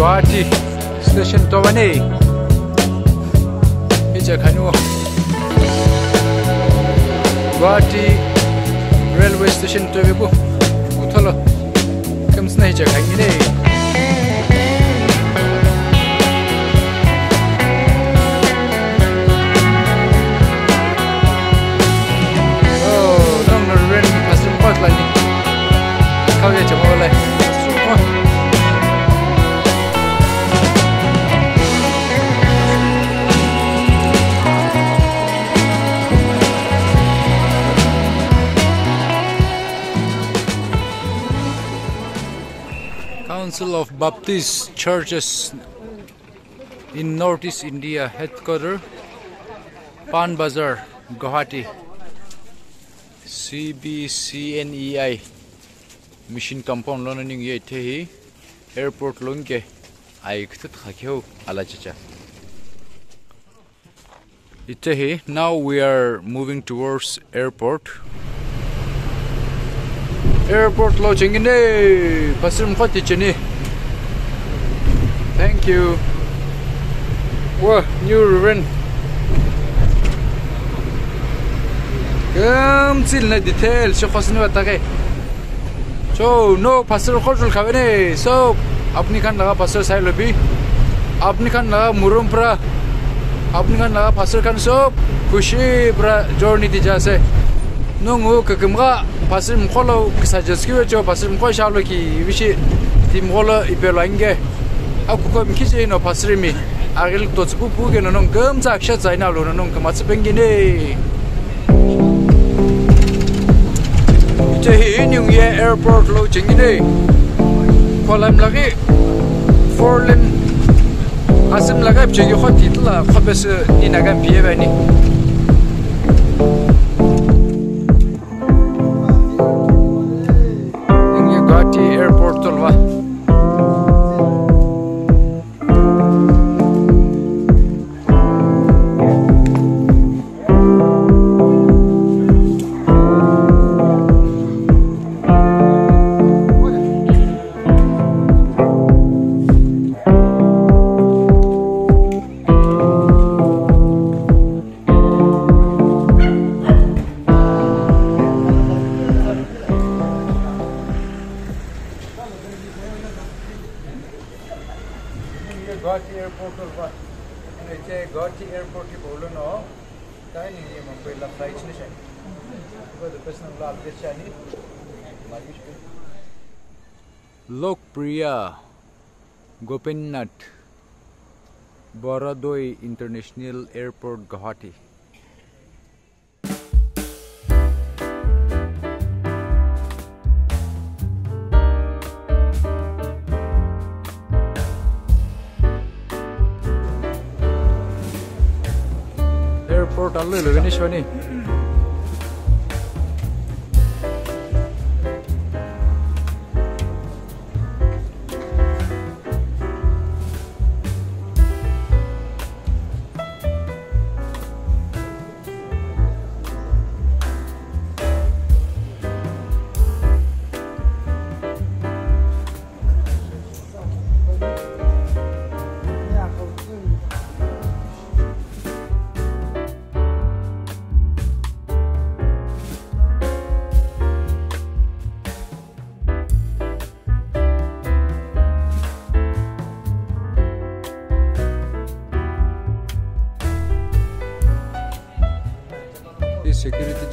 Guwahati station तो बने खनु Guwahati railway station तो भी उथल कम से नहीं चखाएंगे नहीं Kavga edeceğim. Baptist churches in Northeast India Headquarter, Pan Bazar, Guwahati. CBCNEI mission compound lo ning hi airport lo ke ai khit ala chacha ite hi now we are moving towards airport airport lo chingine pasim khati thank you. Whoa, new ruin. Gam til na detail shi khosni wa tagay. So, no pasir khosul khavene. So, apni kan laga pasir sai bi Apni kan laga murum pra. Apni kan laga pasir kan so khushi pra journey di jase. No ngo kakam ga pasir mkhola kisajaskiwa cho pasir mkhola shalo ki vishi tim khola ipelo inge akuko mkizili no pasirimi agil tots bubuge no nong gamza akshat zaina lo no nong kamatsa pengine che hi nyung ye airport lo chingine kholam lagi forlin asim lagab chegi khot titla khobes ni nagam piye bani Airport tolva. 1 અને જે ઘરથી એરપોર્ટથી બોલવાનો કાંઈ નહીં એમાં પહેલાં flight ને છે બધું પર્સનલ અપડેટ છે લોકપ્રિય Gopinath Bordoloi international airport Guwahati 我累，我跟你说呢。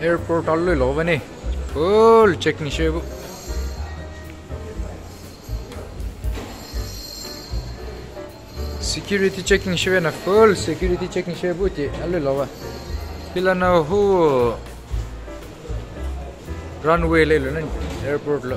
airport allelo bene. Full çekmiş bu. security checking şive na full security checking şive bu ti allelo va. Pila na hu runway le lo airport lo.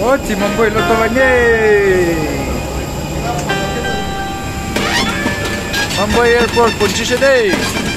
Ottimo, poi lo tovagnei! Mambo Airport, Pontice Day!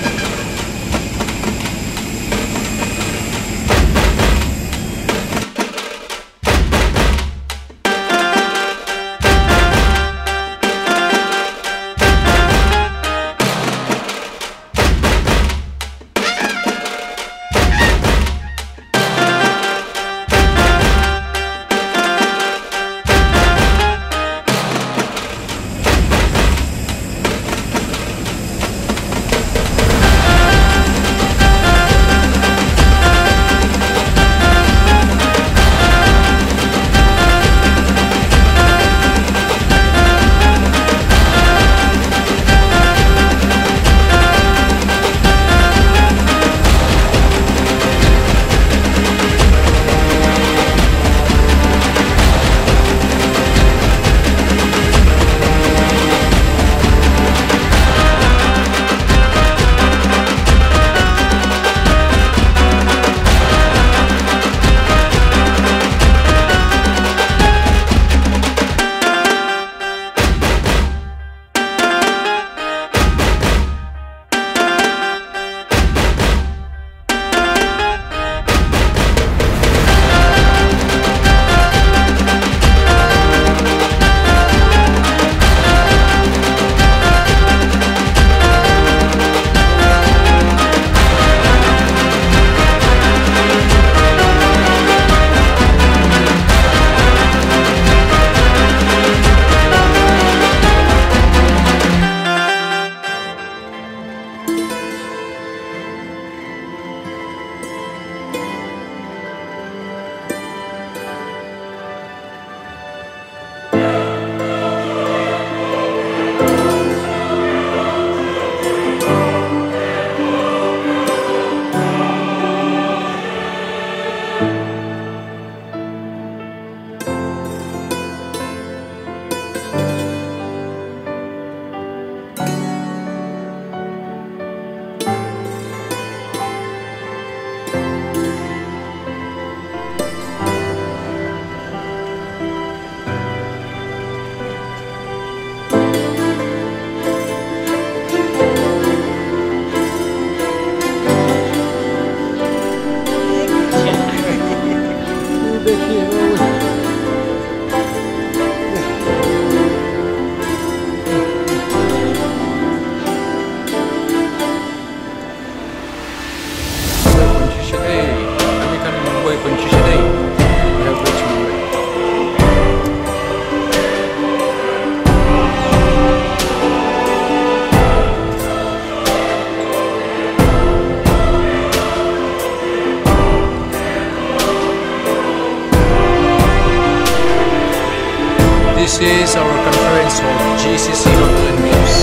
is our conference of GCC Mountain Views.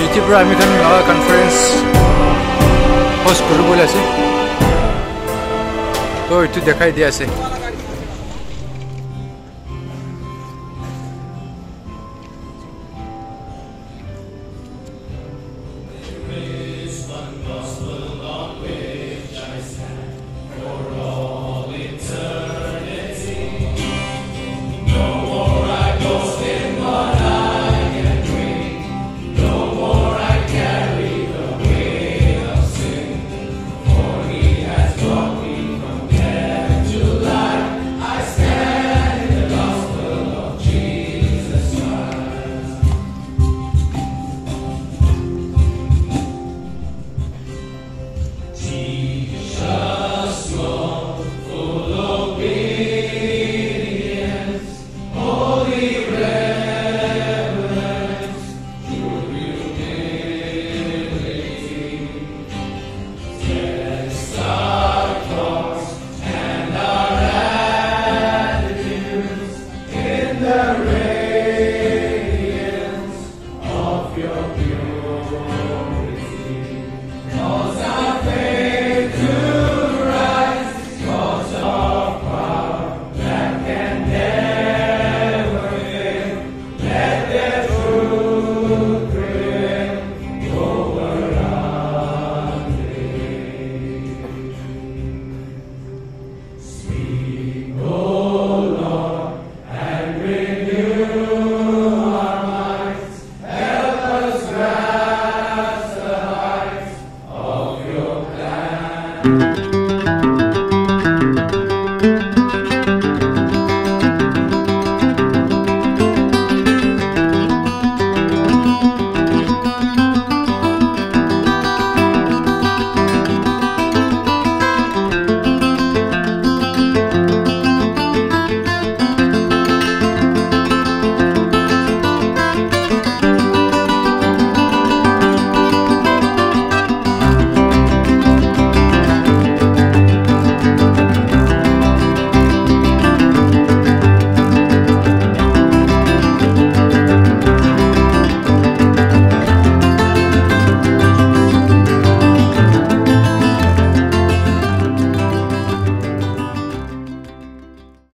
YouTube Rami kan uh, conference host kulu bula si. Toh itu dekhai dia si.